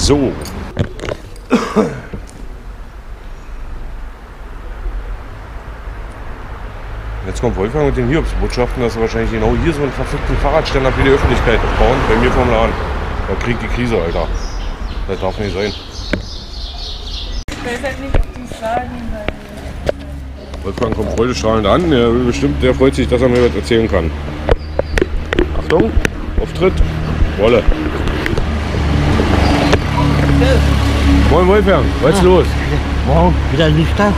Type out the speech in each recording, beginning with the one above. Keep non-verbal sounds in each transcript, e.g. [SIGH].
So. Jetzt kommt Wolfgang mit den Hiobsbotschaften, dass er wahrscheinlich genau hier so einen verfickten Fahrradständer für die Öffentlichkeit bauen, bei mir vom Laden. Da kriegt die Krise, Alter. Das darf nicht sein. Wolfgang kommt freudestrahlend an. Er will bestimmt, der freut sich, dass er mir was erzählen kann. Achtung, Auftritt. Wolle. Moin Wolfgang, was ist los? Morgen wieder nüchtern?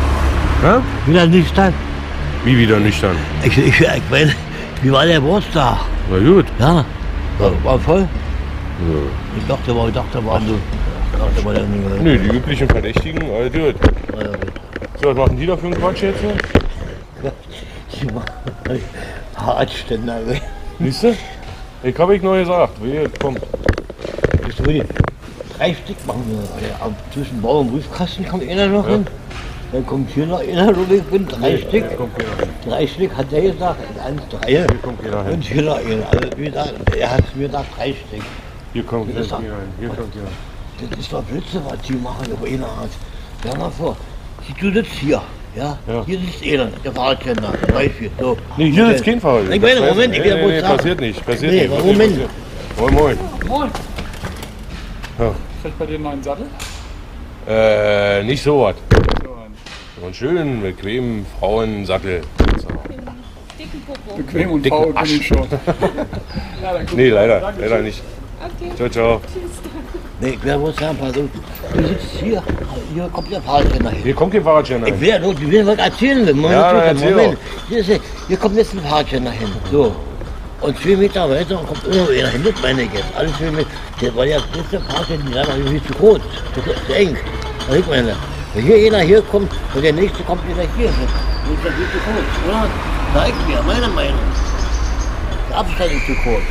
Hä? Wieder nüchtern? Wie wieder nüchtern? Ich, ich, ich meine, wie war der Geburtstag? Na gut. Ja, war, war voll? Ich dachte mal, ich dachte du. Ich dachte Nö, die üblichen Verdächtigen, all gut. So, was machen die da für einen Quatsch jetzt hier? Fahrradständer, ey. Siehst du? Ich hab ich noch gesagt. Wehe, komm. Ich will drei Stück machen. Ja, zwischen Bau und Briefkasten kommt einer noch hin. Dann kommt hier noch einer, so ich bin drei Stück. Keiner hin. Drei Stück hat er gesagt, eins, drei. Hier kommt Und hin. hier noch einer. Also wie gesagt, er hat mir gesagt, drei Stück. Hier kommt doch- hin. Hier kommt hin. Das ist doch Blödsinn, was die machen über eine Art. Stell mal vor, du sitzt hier. Ja? Ja. Hier sitzt einer, der Fahrradständer, zum Beispiel. So. Nee, hier sitzt kein Fahrer. Ich meine, Moment, ich nee, will nee, nee, sagen. passiert nicht. Passiert Nee, nicht. passiert Moment. Moin, moin. Moin. Ja. Kriegt bei dir einen neuen Sattel? Äh, nicht so was. So einen schönen, bequemen Frauensattel. Dicken Popo. Bequem und Dicken faul bin ich schon. [LAUGHS] ja, dann guck Nee, mal. leider. Danke, Leider nicht. Okay. Ciao, ciao. Nee, ich will wohl sagen, pass auf. Du sitzt hier, hier kommt der Fahrradständer hin. Hier kommt kein Fahrradständer Ich hin. will nur, ich will was erzählen. Moment, Ja, bitte, erzähl Moment. Hier, ist, hier kommt jetzt ein Fahrradständer hin. So. Und zwei Meter weiter kommt immer einer hin. Das meine ich jetzt. Alles zwei Meter. Der war ja das letzte Fahrradständer, die waren viel zu groß. Das zu eng. Was ich meine. Wenn hier einer hier kommt und der nächste kommt wieder hier. Das ist ja viel zu kurz, oder? Ich mir, meine Meinung. Der Abstand ist zu kurz.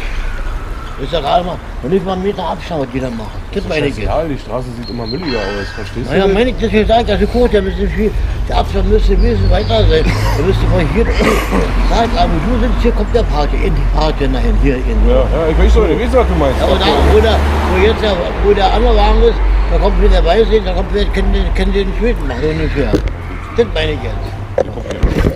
Das ist ja gerade mal, und nicht mal einen Meter Abstand, was die da machen. Das meine ich jetzt. Ja, die Straße sieht immer mülliger aus. Verstehst du? Naja, das? meine ich deswegen sagen, also gut, der, müsste viel, der Abstand müsste ein bisschen weiter sein. Der müsste von hier sagen, aber du sitzt hier, kommt der Party, in die Party dahin, hier in. Ja, ja, ich weiß doch, ich weiß, was du meinst. Ja, und da, wo, der, wo jetzt der, wo der andere Wagen ist, da kommt wieder der Weiße, da kommt wieder, können können die den Schweden machen, ungefähr. Das meine ich jetzt.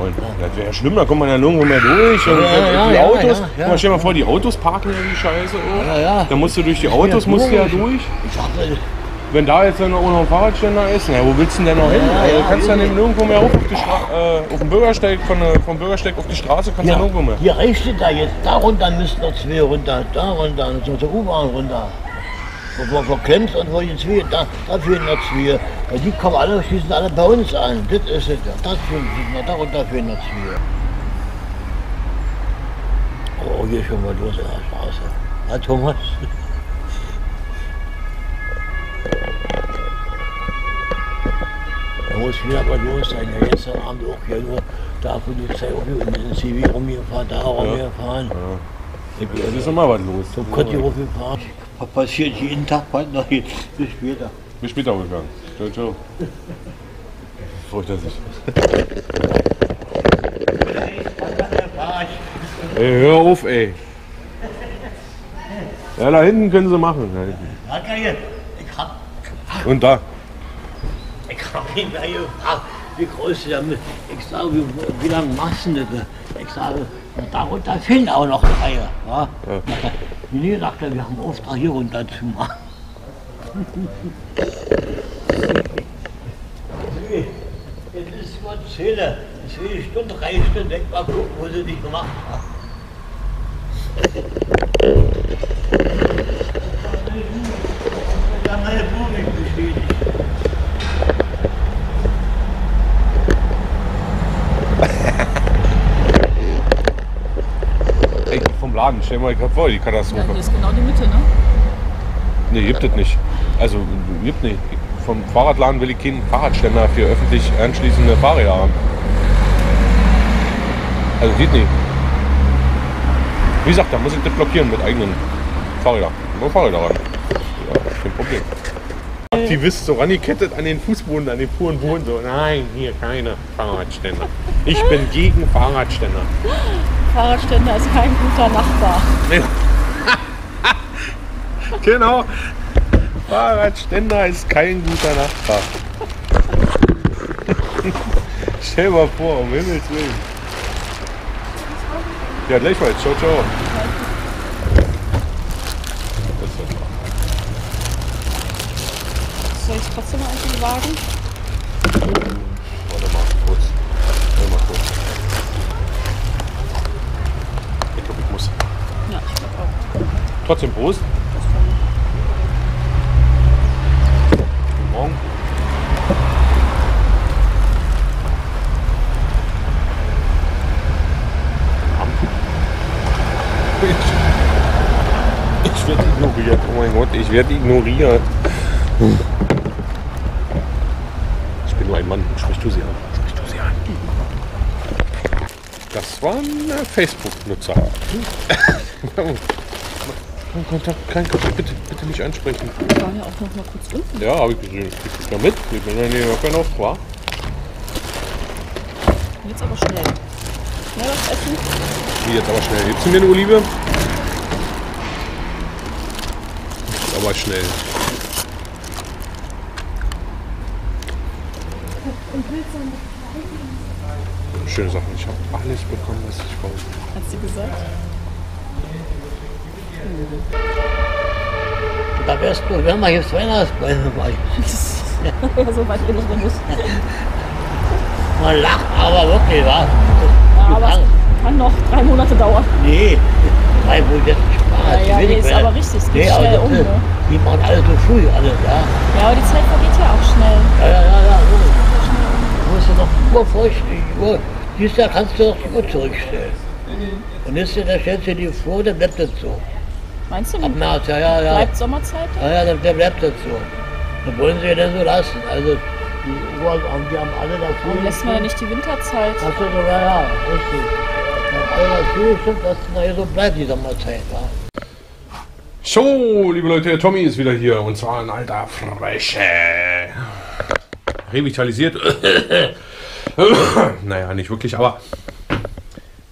Und das wäre ja schlimm, da kommt man ja nirgendwo mehr durch. Und Ja, die ja, Autos, ja, mal, stell dir mal vor, die Autos parken ja wie Scheiße. Oh. Da musst du durch die Autos, ja musst du ja durch. Wenn da jetzt dann auch noch ein Fahrradständer ist, na, wo willst du denn denn noch hin? Ja, also, du kannst dann ja. eben nirgendwo mehr auf, die äh, auf den Bürgersteig, von, vom Bürgersteig auf die Straße, kannst du ja, nirgendwo mehr. hier rechts steht da jetzt, da runter müssen noch zwei runter, da runter, so zur U-Bahn runter. Wo man verklemmt und wo die zwei, da, da fehlen noch zwei. Weil die kommen alle, schließen alle bei uns an. Das ist es ja. Das fehlen da runter fehlen noch zwei. Oh, hier schon mal los in der Straße. Ja, Thomas. Da muss wieder mal los sein. Ja, jetzt am Abend auch hier nur da Polizei auch hier in CV rumgefahren, da rumgefahren. Ich Es bin ist immer was los. zum Kotti rumgefahren. Was passiert jeden Tag, bald noch jetzt bis später. Bis später, Wolfgang. Ciao, ciao. Freut er sich. Ey, hör auf, ey. Ja, da hinten können sie machen. Da hinten. Ich hab, Und da. ich hab ihn da gefragt, wie groß der mit. Ich sage, wie, wie lange machst du das? Ich sage, darunter fehlen auch noch drei. Ja? Ja. Nee, sagt er, wir haben Auftrag hier runter zu machen. Jetzt ist Gott Zähler. Es will eine Stunde, drei Stunden weg. Mal gucken, wo sie dich gemacht haben. Laden, stell mal gerade vor, die Ja, Katastrophe. hier ist genau die Mitte, ne? Nee, gibt es nicht. Also, gibt nicht. Vom Fahrradladen will ich keinen Fahrradständer für öffentlich anschließende Fahrräder haben. Also, geht nicht. Wie gesagt, da muss ich das blockieren mit eigenen Fahrrädern. Nur Fahrräder ran. Ja, kein Problem. Aktivist so rangekettet an den Fußboden, an den puren Boden. So, nein, hier keine Fahrradständer. Ich bin gegen Fahrradständer. Fahrradständer ist kein guter Nachbar. [LAUGHS] genau. Fahrradständer ist kein guter Nachbar. [LAUGHS] Stell mal vor, um Himmels Willen. Ja, gleichfalls. Ciao, ciao. Das. Soll ich trotzdem mal irgendwie wagen? Warte mal kurz. Warte mal kurz. Ich glaube, ich muss. Ja, ich glaube auch. Trotzdem Prost. Guten Morgen. Ich, ich werde ignoriert. Oh mein Gott, ich werde ignoriert. Ich bin nur ein Mann. Sprich du sie an. Sprich du sie an. Das war ein äh, Facebook-Nutzer. [LAUGHS] Kein Kontakt, kein Kontakt, bitte, bitte nicht ansprechen. Wir waren ja auch noch mal kurz unten. Ja, habe ich gesehen. Ich krieg ja mit. Ich bin ja nicht mehr noch, war. Jetzt aber schnell. Schnell was essen. Wie jetzt aber schnell. Gibst du mir eine Olive? Aber schnell. Schöne Sachen. Ich habe alles bekommen, was ich wollte. Hat sie gesagt. Da wärst du, wenn man jetzt Weihnachtsbäume macht. [LAUGHS] ja, so weit bin ich noch nicht. Man lacht aber wirklich, was? Ja, aber es kann noch drei Monate dauern. Nee, drei jetzt Spaß. Ja, ja, nee, ist aber richtig, es geht Nee, schnell um, ne? Die machen alles so früh, alles, ja. Ja, aber die Zeit vergeht ja auch schnell. Ja, ja, ja, ja, so. Du musst ja noch Uhr vorstellen. Die Uhr, Jahr kannst du doch die Uhr zurückstellen. Und jetzt stellst du dir vor, dann bleibt das so. Meinst du, Ab März, ja, ja, ja. bleibt Sommerzeit? Ja, ja, dann, dann bleibt das so. Dann wollen sie ja dann so lassen. Also, die Uhr, die haben alle dafür. Warum lässt man ja nicht die Winterzeit? Hast du sogar, ja, richtig. Die haben alle gestimmt, dass es nachher so bleibt, die Sommerzeit, ja. So, liebe Leute, der Tommy ist wieder hier und zwar in alter Frische. Revitalisiert. [COUGHS] naja, nicht wirklich, aber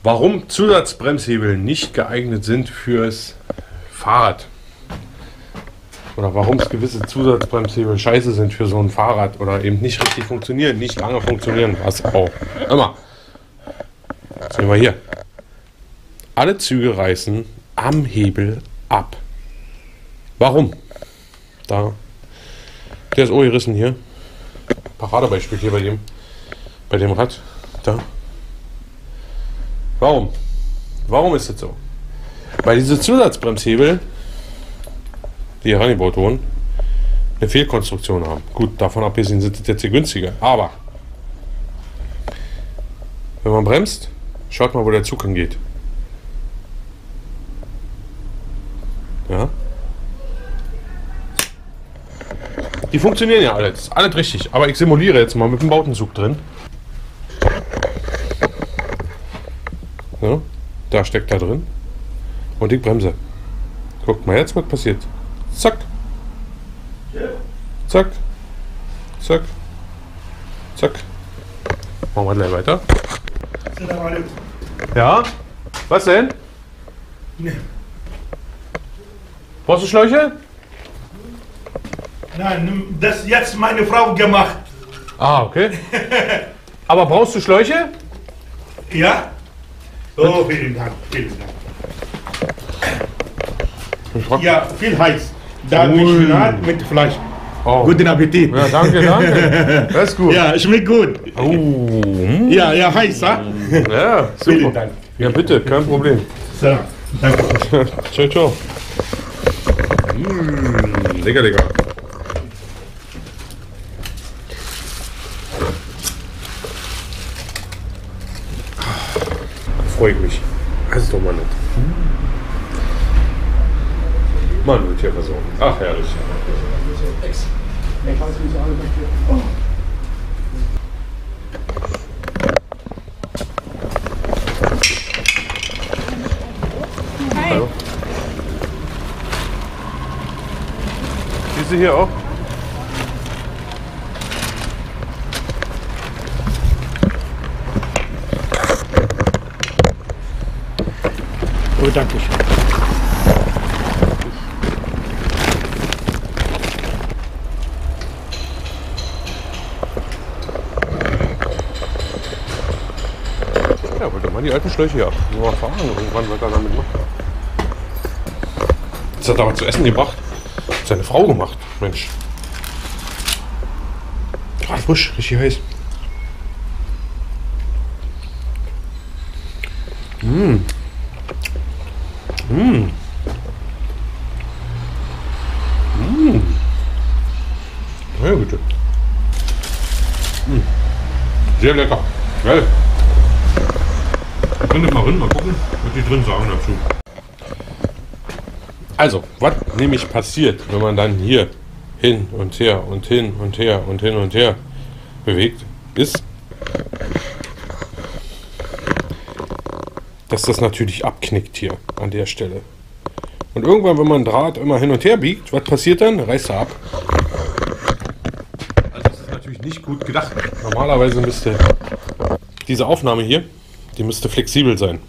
warum Zusatzbremshebel nicht geeignet sind fürs Fahrrad. Oder warum es gewisse Zusatzbremshebel scheiße sind für so ein Fahrrad oder eben nicht richtig funktionieren, nicht lange funktionieren, was auch immer. Sehen wir hier. Alle Züge reißen am Hebel ab. Warum? Da. Der ist gerissen hier. Paradebeispiel hier bei dem. Bei dem Rad. Da. Warum? Warum ist das so? Weil diese Zusatzbremshebel, die wurden, eine Fehlkonstruktion haben. Gut, davon abgesehen sind das jetzt hier günstiger. Aber wenn man bremst, schaut mal, wo der Zug hingeht. Ja. Die funktionieren ja alle. Das ist alles richtig. Aber ich simuliere jetzt mal mit dem Bautenzug drin. So, da steckt er drin. Und ich bremse. Guckt mal jetzt, was passiert. Zack. Zack. Zack. Zack. Machen wir gleich weiter. Ja? Was denn? Brauchst du Schläuche? Nein, das ist jetzt meine Frau gemacht. Ah, okay. Aber brauchst du Schläuche? Ja? Oh, vielen Dank, vielen Dank. Ja, viel heiß. Da Ui. Mit Fleisch. Oh. Guten Appetit. Ja, danke, danke. [LAUGHS] Das ist gut. Ja, schmeckt gut. Oh, hm. Ja, ja, heiß, ha? ja, super. Dank. Ja, bitte, kein Problem. So, danke. [LAUGHS] ciao, ciao. Mm, lecker, lecker. Freue ich mich. Das ist doch mal nett. Mann, wird hier versorgen. Ach, herrlich. Hallo. Diese hier auch? Oh, danke schön. Mal die alten Schläuche ab. Mal fragen, irgendwann, was er damit macht. Jetzt hat er was zu essen gebracht. Seine Frau gemacht. Mensch. Gerade frisch, richtig heiß. Mmh. Mmh. Mmh. Ja, bitte. Mmh. Sehr lecker. Geil. Könnte mal rein, mal gucken, was die drin sagen dazu. Also, was nämlich passiert, wenn man dann hier hin und her und hin und her und hin und her bewegt, ist, dass das natürlich abknickt hier an der Stelle. Und irgendwann, wenn man Draht immer hin und her biegt, was passiert dann? Reißt er ab. Also das ist natürlich nicht gut gedacht. Normalerweise müsste diese Aufnahme hier, die müsste flexibel sein.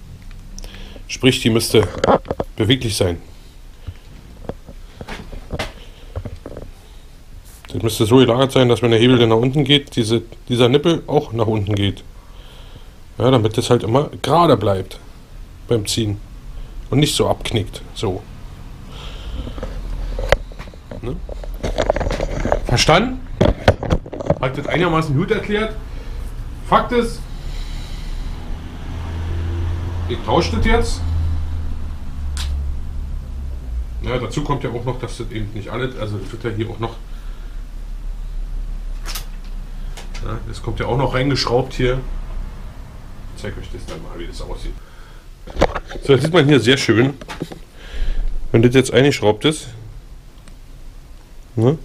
Sprich, die müsste beweglich sein. Das müsste so gelagert sein, dass wenn der Hebel dann nach unten geht, diese, dieser Nippel auch nach unten geht. Ja, damit das halt immer gerade bleibt beim Ziehen. Und nicht so abknickt. So. Ne? Verstanden? Hat das einigermaßen gut erklärt? Fakt ist, ich tausche das jetzt. Ja, dazu kommt ja auch noch, dass das eben nicht alles, also wird ja hier auch noch, ja, das kommt ja auch noch reingeschraubt hier. Ich zeige euch das dann mal, wie das aussieht. So, das sieht man hier sehr schön. Wenn das jetzt eingeschraubt ist, ne,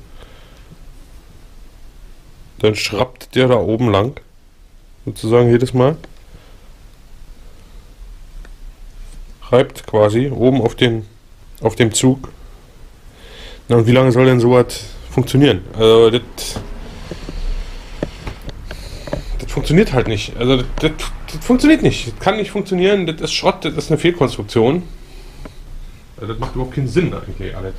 dann schrappt der da oben lang. Sozusagen jedes Mal. Reibt quasi oben auf, den, auf dem Zug. Na und wie lange soll denn sowas funktionieren? Also das, funktioniert halt nicht. Also das funktioniert nicht. Das kann nicht funktionieren. Das ist Schrott, das ist eine Fehlkonstruktion. Also das macht überhaupt keinen Sinn eigentlich alles.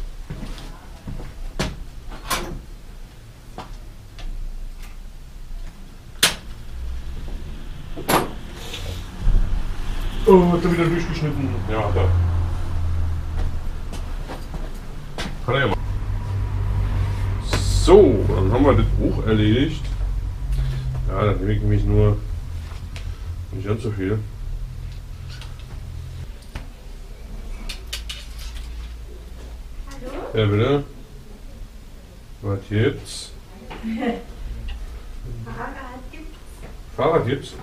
Oh, hat er wieder durchgeschnitten. Ja, hat er. Kann er ja machen. So, dann haben wir das auch erledigt. Ja, dann nehme ich nämlich nur nicht ganz so viel. Ja, bitte. Was jetzt? [LAUGHS] Fahrrad gibt's? Was gibt's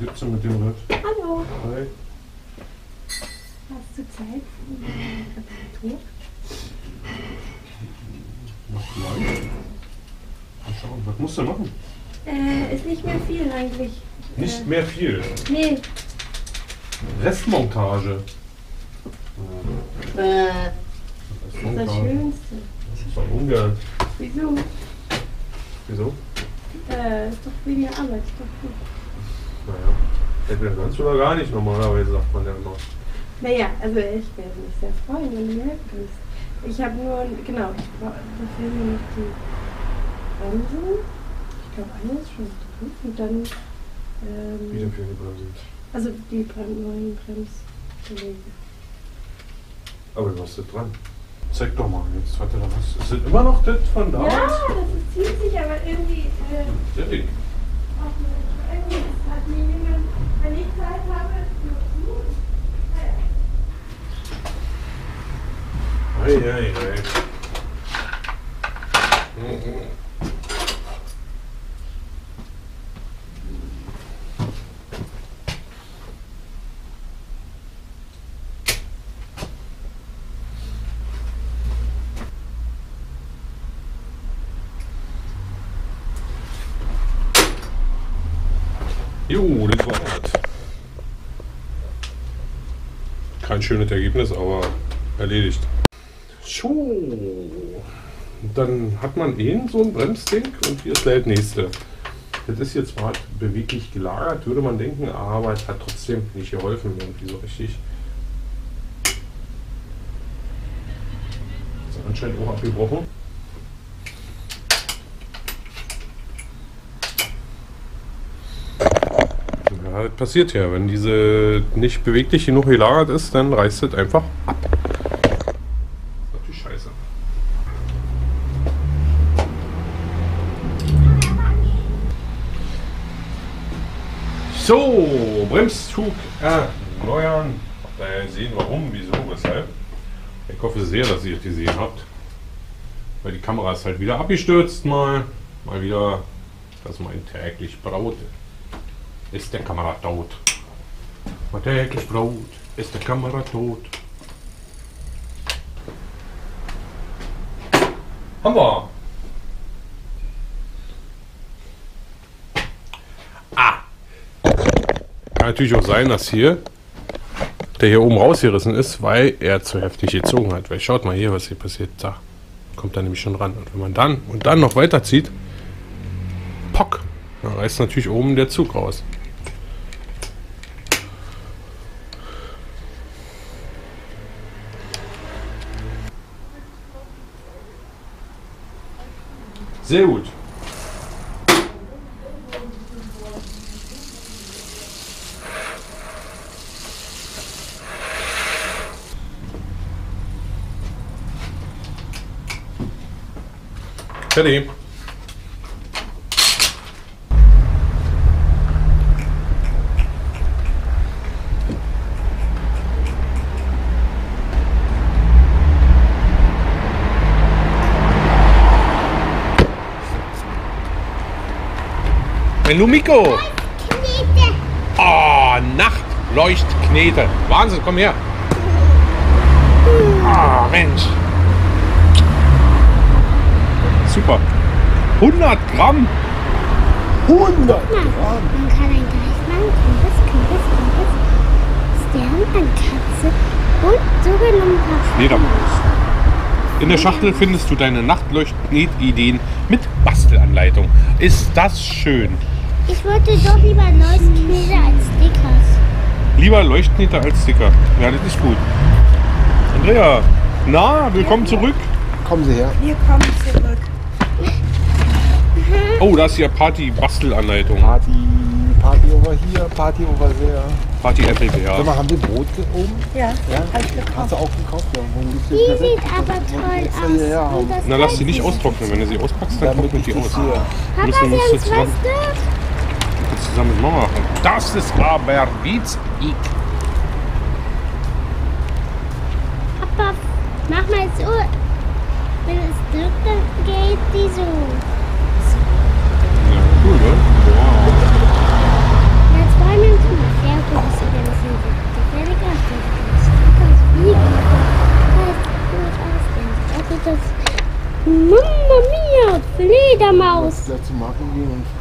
denn mit dem Rad? Hallo, Hi. hast du Zeit für eine Reparatur? Noch gleich. Mal schauen, was musst du machen? Äh, ist nicht mehr viel eigentlich. Nicht mehr viel. Nee. Restmontage. Äh, das ist das. Schönste. Das ist doch ungern. Wieso? Wieso? Äh, ist doch weniger Arbeit, ist doch gut. Naja. Entweder ganz oder gar nicht, normalerweise sagt man ja immer. Naja, also ich werde mich sehr freuen, wenn du mir helfen kannst. Ich habe nur, genau, ich brauche, da fehlen mir noch die Bremsen. Ich glaube, eine ist schon drin. Und dann, Wieder ähm, für die Bremsen. also die Brem neuen Bremsbeläge. Aber du hast das dran. Zeig doch mal, jetzt hat er da was. Ist das immer noch das von damals? Ja, das ist zieht sich, aber irgendwie, äh, Sehr Ei, ei, ei. Jo, das war das. Kein schönes Ergebnis, aber erledigt. So, dann hat man eh so ein Bremsding und hier ist das nächste. Das ist jetzt zwar beweglich gelagert, würde man denken, aber es hat trotzdem nicht geholfen, irgendwie so richtig. Ist anscheinend auch abgebrochen. Das passiert ja. Wenn diese nicht beweglich genug gelagert ist, dann reißt es einfach ab. So, Bremszug erneuern. Ja gesehen, warum, wieso, weshalb. Ich hoffe sehr, dass ihr es gesehen habt. Weil die Kamera ist halt wieder abgestürzt mal. Mal wieder, das mein täglich Brot. Ist der Kamera tot? Mein täglich Brot. Ist der Kamera tot? Haben wir. Ah. Kann natürlich auch sein, dass hier der hier oben rausgerissen ist, weil er zu heftig gezogen hat. Weil schaut mal hier, was hier passiert. Da kommt er nämlich schon ran. Und wenn man dann und dann noch weiterzieht, pock, dann reißt natürlich oben der Zug raus. Sehr gut. Mein Lumiko. Oh, Nachtleuchtknete. Wahnsinn, komm her. Ah, Mensch. Super. 100 Gramm. 100. Man kann ein Geichmann, Kürbis, Kürbis, Kürbis, Stern, eine Katze und sogar noch ein paar. In der Schachtel findest du deine Nachtleuchtknetideen mit Bastelanleitung. Ist das schön. Ich wollte doch lieber neues Knete als Stickers. Lieber Leuchtkneter als Sticker. Ja, das ist gut. Andrea, na, willkommen zurück. Kommen Sie her. Wir kommen zurück. Oh, da ist ja Party-Bastelanleitung. Party, Party over hier, Party over there. Party-Apple, ja. Sag mal, haben wir Brot oben? Ja, Ja? hab ich gekauft. Hast du auch gekauft? Ja, Die sieht aber toll aus. das Na, lass sie nicht austrocknen. Wenn du sie auspackst, dann trocknet die aus. Papa, Sie haben zusammen- Zweste? Das zusammen mit Mama machen. Das ist aber Beats Eat. Papa, mach mal so. Wenn es drückt, dann geht die so. Ja, cool, ne? Wow. Na, zwei Minuten. Ja, gut, das sieht ja ein bisschen gefährlich aus. Das Stickers wie gut aus. Das Mamma mia, Fledermaus. Gleich zu Marken gehen und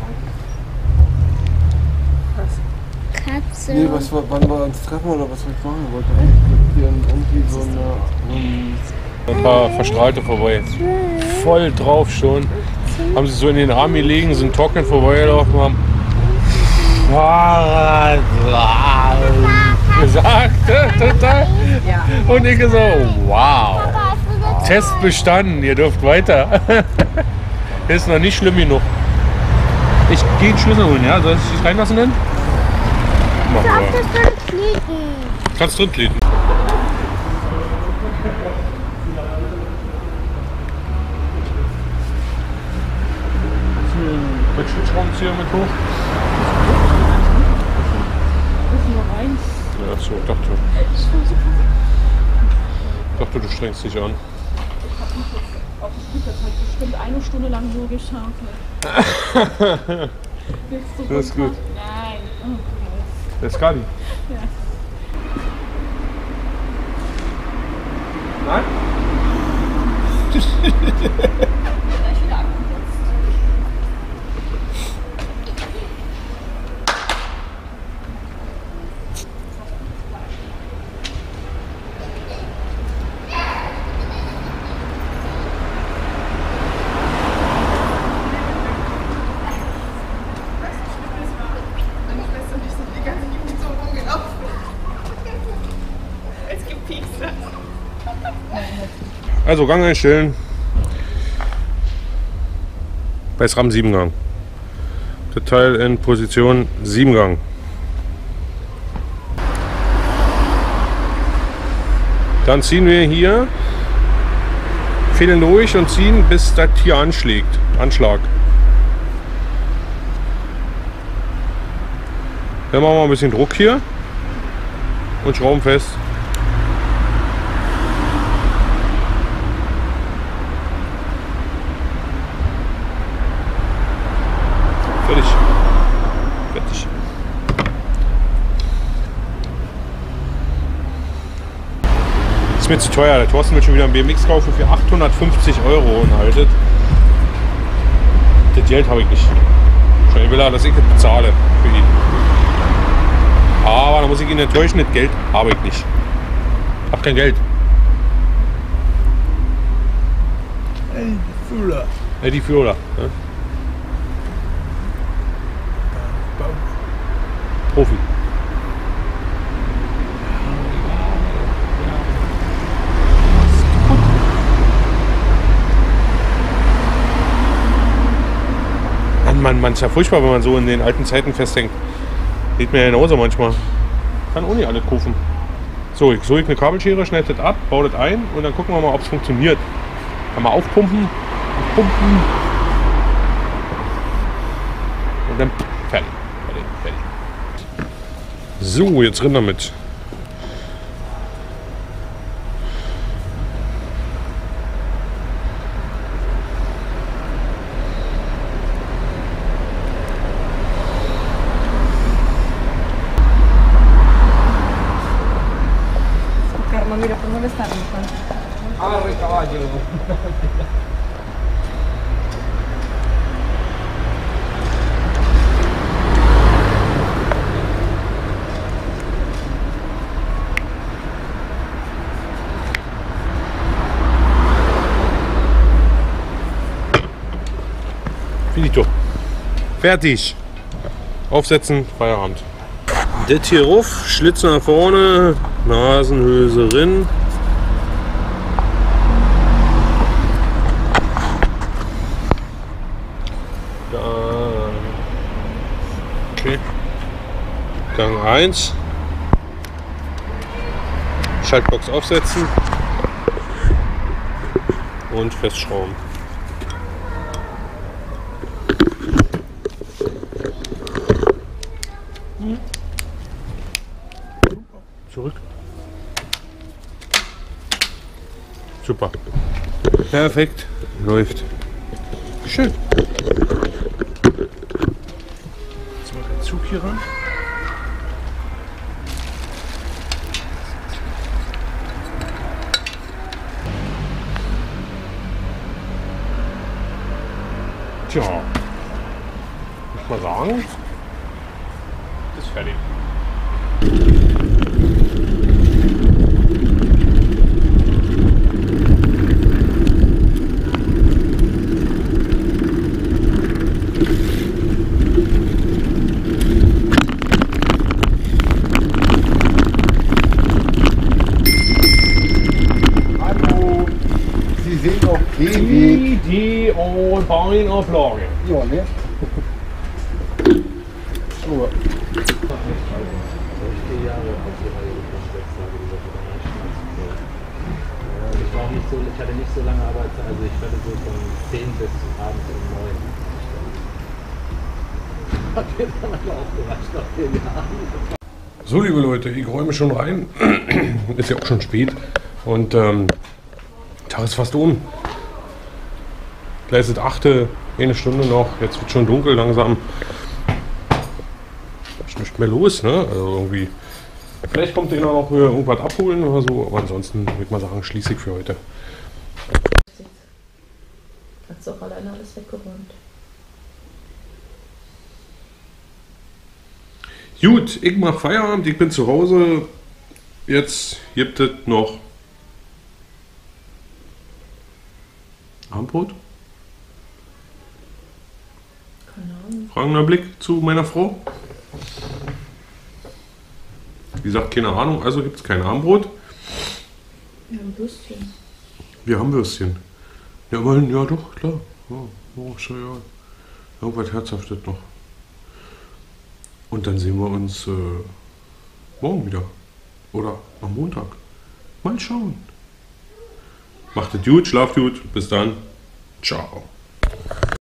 Katze. Nee, was, wir- wann wir uns treffen oder was wir machen wollten. Dir irgendwie so eine. Ein paar Verstrahlte vorbei. Voll drauf schon. Haben sie so in den Arm gelegen, sind trocken vorbeigelaufen, haben Fahrrad gesagt. Total. Und ich so, wow. Test bestanden, ihr dürft weiter. [LAUGHS] Ist noch nicht schlimm genug. Ich gehe den Schlüssel holen, ja? Soll ich dich reinlassen denn? Mach mal. Kannst drin treten. Mit Schutzraumzieher mit hoch? Nur rein. Ja, so, dachte. Dachte, du strengst dich an. Auf das Stück, das hat bestimmt eine Stunde lang so [LAUGHS] du Das ist gut. Nein. Oh, Der ist Skadi. Also Gang einstellen. Bei SRAM 7 Gang. Der Teil in Position 7 Gang. Dann ziehen wir hier Fädeln durch und ziehen, bis das hier anschlägt. Anschlag. Dann machen wir ein bisschen Druck hier und schrauben fest. Fertig. Fertig. Ist mir zu teuer. Der Thorsten will schon wieder einen BMX kaufen für 850 Euro und haltet. Das Geld habe ich nicht. Wahrscheinlich will er, dass ich das bezahle für ihn. Aber da muss ich ihn enttäuschen, das Geld habe ich nicht. Hab kein Geld. Fühler. Eddie Führer. Ne? Profi. Mann, Mann, Mann, ist ja furchtbar, wenn man so in den alten Zeiten festhängt. Geht mir ja genauso manchmal. Kann auch nicht alle kaufen. So, ich suche eine Kabelschere, schneide das ab, baue das ein und dann gucken wir mal, ob es funktioniert. Kann man aufpumpen, pumpen und dann fertig. So, jetzt rennen damit. Carmo, Fertig. Aufsetzen, Feierabend. Das hier rauf, Schlitz nach vorne, Nasenhülse rin. Da. Okay. Gang 1. Schaltbox aufsetzen. Und festschrauben. Zurück. Super. Perfekt. Läuft. Schön. Jetzt mal den Zug hier ran. Tja. Muss mal sagen. Ist fertig. Hallo. Sie dem Weg. Die Bauinauflage. Ja, ne? So. Ich war auch nicht so, ich hatte nicht so lange Arbeit, also ich werde so von 10 bis abends um 9. Hat mir dann aber auch gereicht nach vier Jahren. So, liebe Leute, ich räume schon rein. [CLEARS THROAT] ist ja auch schon spät. Und ähm, Tag ist fast um. Gleich ist es achte, eine Stunde noch. Jetzt wird schon dunkel langsam. Ist nicht mehr los, ne? Also irgendwie. Vielleicht kommt einer noch irgendwas abholen oder so, aber ansonsten würde ich mal sagen, schließe ich für heute. Hat's auch alleine alles weggeräumt. Gut, ich mache Feierabend, ich bin zu Hause. Jetzt gibt es noch Abendbrot. Keine Ahnung. Fragender Blick zu meiner Frau. Wie gesagt, keine Ahnung, also gibt es kein Abendbrot. Wir haben Würstchen. Wir haben Würstchen. Ja, immerhin, ja doch, klar. Ja, oh, ja, ja. Irgendwas Herzhaftes noch. Und dann sehen wir uns äh, morgen wieder. Oder am Montag. Mal schauen. Macht es gut, schlaft gut. Bis dann. Ciao.